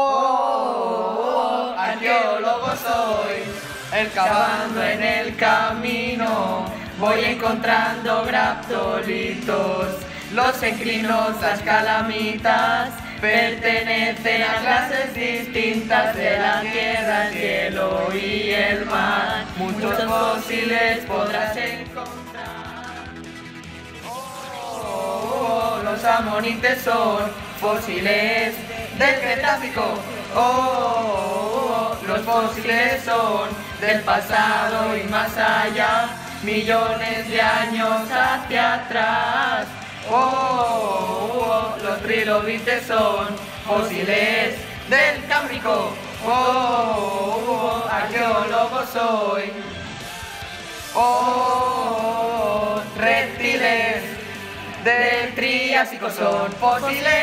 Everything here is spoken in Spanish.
Oh, arqueólogo soy, excavando en el camino, voy encontrando graptolitos, los encrinos, las calamitas, pertenecen a clases distintas de la tierra, el cielo y el mar. Muchos fósiles podrás encontrar. Oh, los amonites son fósiles del Cretácico. Oh, los fósiles son del pasado y más allá, millones de años hacia atrás. Oh, los trilobites son fósiles del Cámbrico. Oh, arqueólogo soy. Oh, reptiles del Triásico son fósiles.